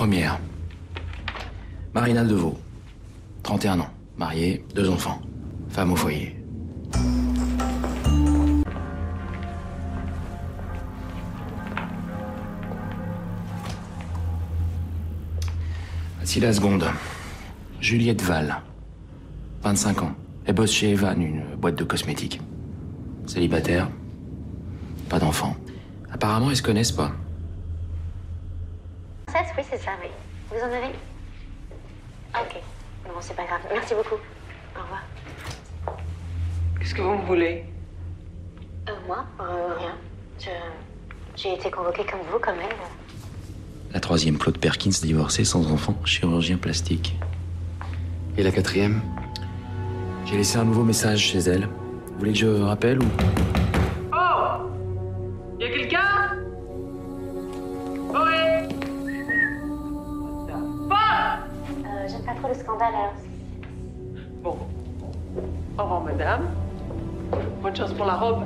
première. Marina Deveau. 31 ans. Mariée, deux enfants. Femme au foyer. Voici la seconde. Juliette Val. 25 ans. Elle bosse chez Evan, une boîte de cosmétiques. Célibataire. Pas d'enfant. Apparemment, ils se connaissent pas. Princesse, oui, c'est ça, oui. Vous en avez Ah, ok. Bon, c'est pas grave. Merci beaucoup. Au revoir. Qu'est-ce que vous me voulez? Euh, moi Euh, rien. Je... J'ai été convoquée comme vous, comme elle. La troisième, Claude Perkins, divorcé, sans enfant, chirurgien plastique. Et la quatrième? J'ai laissé un nouveau message chez elle. Vous voulez que je rappelle ou? J'aime pas trop le scandale, alors. Bon. Au revoir, madame. Bonne chance pour la robe.